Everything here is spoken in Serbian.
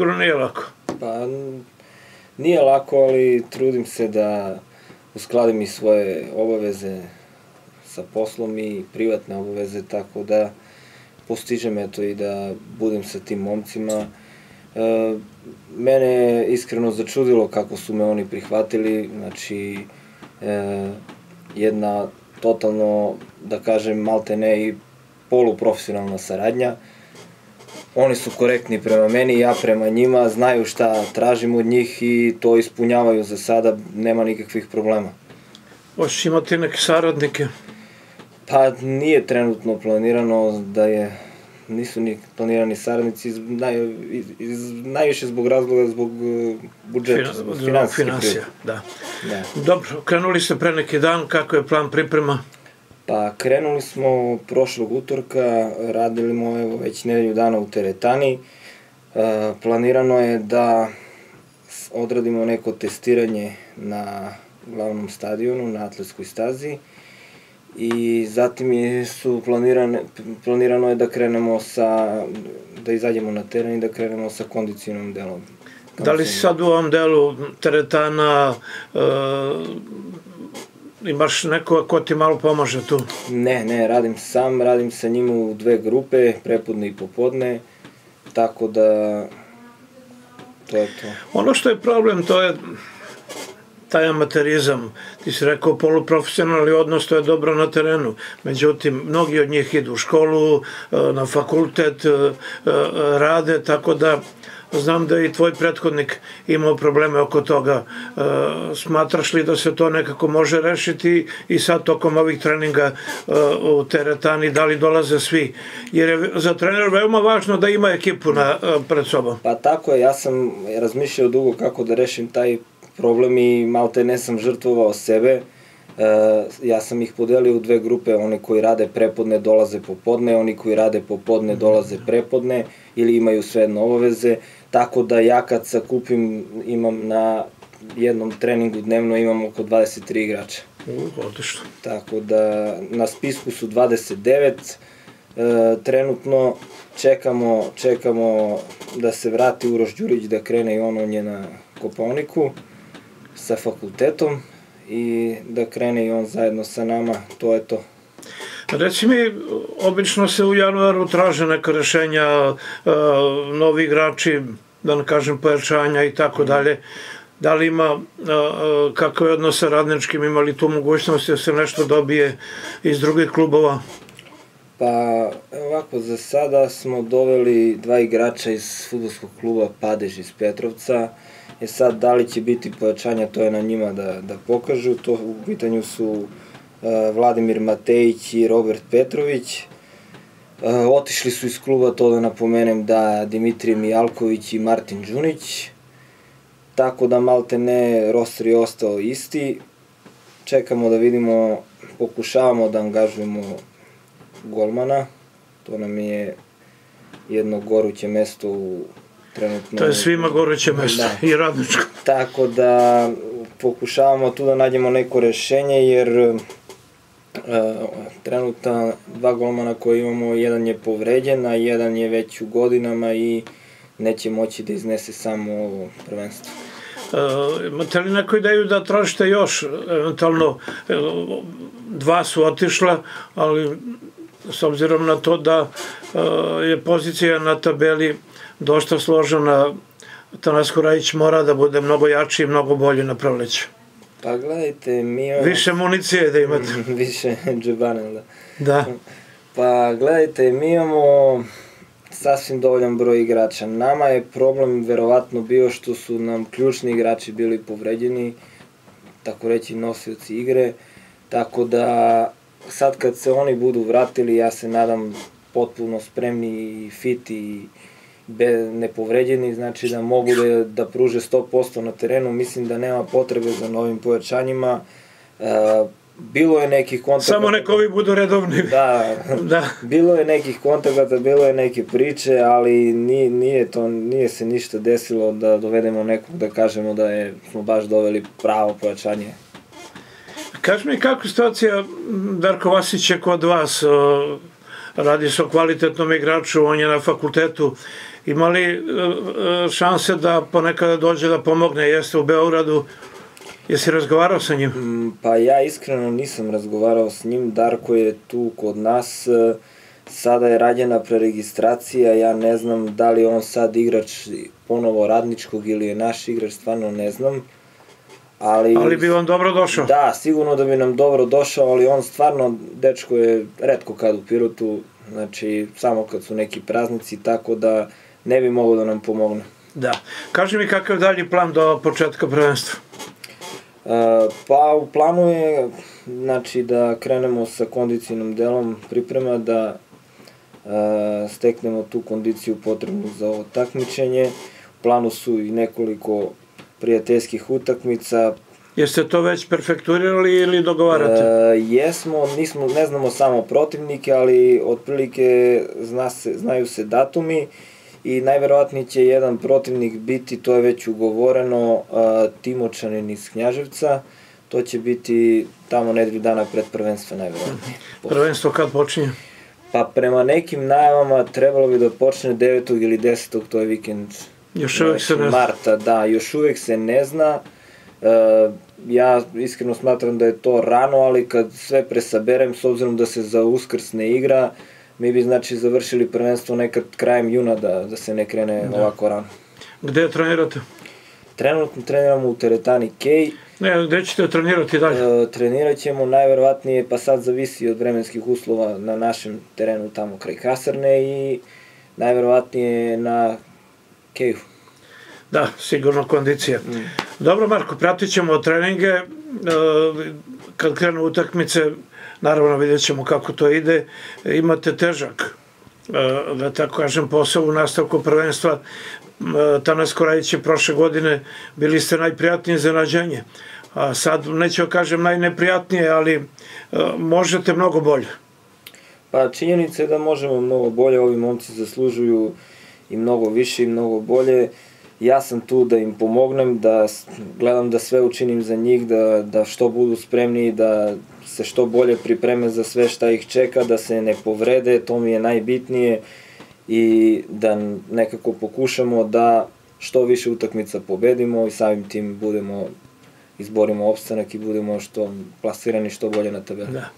Sigurno nije lako. Pa nije lako, ali trudim se da uskladim i svoje obaveze sa poslom i privatne obaveze, tako da postižem eto i da budem sa tim momcima. E, mene je iskreno začudilo kako su me oni prihvatili, znači e, jedna totalno, da kažem, malte ne i poluprofesionalna saradnja. Oni su korektni prema meni, ja prema njima, znaju šta tražim od njih i to ispunjavaju za sada, nema nikakvih problema. Hoćeš imati neke saradnike? Pa nije trenutno planirano da je nisu ni planirani saradnici iz, naj, iz, iz, najviše zbog razloga zbog uh, budžeta, zbog finansija, finansija. da. Da. Dobro, krenuli ste pre neki dan, kako je plan priprema? Pa krenuli smo prošlog utorka, radili smo evo već nedelju dana u teretani. E, planirano je da odradimo neko testiranje na glavnom stadionu, na atletskoj stazi. I zatim je, su planirane, planirano je da krenemo sa, da izađemo na teren i da krenemo sa kondicionom delom. Da li si sad u ovom delu teretana, e, imaš neko ko ti malo pomaže tu? Ne, ne, radim sam, radim sa njima u dve grupe, prepodne i popodne, tako da to je to. Ono što je problem, to je taj amaterizam. Ti si rekao poluprofesionalni odnos, to je dobro na terenu. Međutim, mnogi od njih idu u školu, e, na fakultet, e, e, rade, tako da znam da je i tvoj prethodnik imao probleme oko toga. E, Smatraš li da se to nekako može rešiti i sad tokom ovih treninga e, u teretani, da li dolaze svi? Jer je za trenera veoma važno da ima ekipu na, e, pred sobom. Pa tako je, ja sam razmišljao dugo kako da rešim taj problem i malte ne sam žrtvovao sebe. E, ja sam ih podelio u dve grupe, oni koji rade prepodne dolaze popodne, oni koji rade popodne dolaze prepodne ili imaju sve obaveze, tako da ja kad sakupim imam na jednom treningu dnevno imam oko 23 igrača. U, odlično. Tako da na spisku su 29, e, trenutno čekamo, čekamo da se vrati Uroš Đurić da krene i on, on je na Koponiku sa fakultetom i da krene i on zajedno sa nama, to je to. Reci mi, obično se u januaru traže neka rešenja, e, novi igrači, da ne kažem pojačanja i tako dalje. Da li ima, e, e, kakav je odnos sa radničkim, ima li tu mogućnosti da se nešto dobije iz drugih klubova? Pa, ovako, za sada smo doveli dva igrača iz futbolskog kluba Padež iz Petrovca. E sad, da li će biti pojačanja, to je na njima da, da pokažu. To u pitanju su uh, Vladimir Matejić i Robert Petrović. Uh, otišli su iz kluba, to da napomenem, da Dimitrije Mijalković i Martin Đunić. Tako da malte ne, roster je ostao isti. Čekamo da vidimo, pokušavamo da angažujemo golmana. To nam je jedno goruće mesto u trenutno... To je svima goruće mesto Da. i radničko. Tako da pokušavamo tu da nađemo neko rešenje jer e, trenutno dva golmana koje imamo, jedan je povređen, a jedan je već u godinama i neće moći da iznese samo ovo prvenstvo. E, imate li neku ideju da tražite još, eventualno e, dva su otišla, ali s obzirom na to da e, je pozicija na tabeli dosta složena, Tanasko Rajić mora da bude mnogo jači i mnogo bolji na proleću. Pa gledajte, mi imamo... Više municije da imate. Više džebana, da. Da. Pa gledajte, mi imamo sasvim dovoljan broj igrača. Nama je problem verovatno bio što su nam ključni igrači bili povređeni, tako reći nosioci igre, tako da sad kad se oni budu vratili, ja se nadam potpuno spremni i fit i be, nepovređeni, znači da mogu da, da pruže 100% na terenu, mislim da nema potrebe za novim pojačanjima. E, bilo je nekih kontakata... Samo neko ovi budu redovni. Da, Da. bilo je nekih kontakata, bilo je neke priče, ali nije, nije, to, nije se ništa desilo da dovedemo nekog da kažemo da je, smo baš doveli pravo pojačanje. Kaži mi kako situacija Darko Vasić je kod vas, o, radi se o kvalitetnom igraču, on je na fakultetu Imali e, e, šanse da ponekada dođe da pomogne, jeste u Beogradu, Jesi razgovarao sa njim? Mm, pa ja iskreno nisam razgovarao s njim, Darko je tu kod nas, e, sada je rađena preregistracija, ja ne znam da li on sad igrač ponovo radničkog ili je naš igrač, stvarno ne znam. Ali, ali bi vam dobro došao? Da, sigurno da bi nam dobro došao, ali on stvarno, dečko je redko kad u Pirotu, znači samo kad su neki praznici, tako da ne bi mogao da nam pomogne. Da. Kaži mi kakav dalji plan do početka prvenstva? Uh, pa u planu je znači da krenemo sa kondicijnom delom priprema da uh, steknemo tu kondiciju potrebnu za ovo takmičenje. U planu su i nekoliko prijateljskih utakmica. Jeste to već perfekturirali ili dogovarate? E, jesmo, nismo, ne znamo samo protivnike, ali otprilike zna se, znaju se datumi i najverovatnije će jedan protivnik biti, to je već ugovoreno, Timočanin iz Knjaževca, to će biti tamo nedelju dana pred prvenstva najverovatnije. Prvenstvo kad počinje? Pa prema nekim najavama trebalo bi da počne 9. ili 10. to je vikend Još uvek se ne zna. Marta, da, još uvek se ne zna. E, ja iskreno smatram da je to rano, ali kad sve presaberem, s obzirom da se za uskrs ne igra, mi bi znači završili prvenstvo nekad krajem juna da, da se ne krene da. ovako rano. Gde trenirate? Trenutno treniramo u teretani Kej. Ne, gde ćete trenirati dalje? E, trenirat ćemo najverovatnije, pa sad zavisi od vremenskih uslova na našem terenu tamo kraj Kasarne i najverovatnije na Keju. Da, sigurno kondicija. Mm. Dobro, Marko, pratit ćemo treninge. E, kad krenu utakmice, naravno vidjet ćemo kako to ide. Imate težak, e, da tako kažem, posao u nastavku prvenstva. E, Tanas Korajić je prošle godine bili ste najprijatnije zanađenje. A sad neću da kažem najneprijatnije, ali možete mnogo bolje. Pa činjenica je da možemo mnogo bolje, ovi momci zaslužuju i mnogo više i mnogo bolje. Ja sam tu da im pomognem, da gledam da sve učinim za njih, da, da što budu spremni, da se što bolje pripreme za sve šta ih čeka, da se ne povrede, to mi je najbitnije i da nekako pokušamo da što više utakmica pobedimo i samim tim budemo izborimo opstanak i budemo što plasirani što bolje na tabeli. Da.